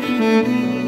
Música